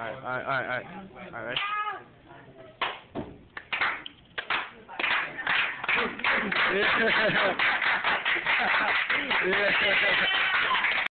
Alright, alright, alright, alright. Alright. Yeah. yeah.